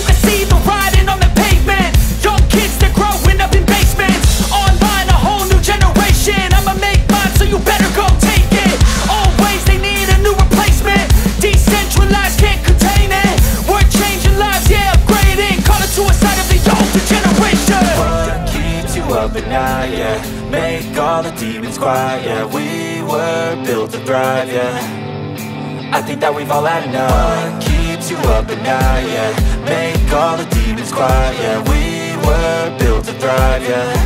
you can see the riding on the pavement. Young kids, up in basements. Online, a whole new generation. I'ma make mine, so you better go take it. They need a new replacement. Decentralized, can't contain it. We're changing lives, yeah, upgrading. The older generation. What keeps you up at night, yeah? All the demons quiet. We were built to thrive, yeah. I think that we've all had enough. What keeps you up at night, yeah? Make all the demons quiet, yeah We were built to thrive, yeah.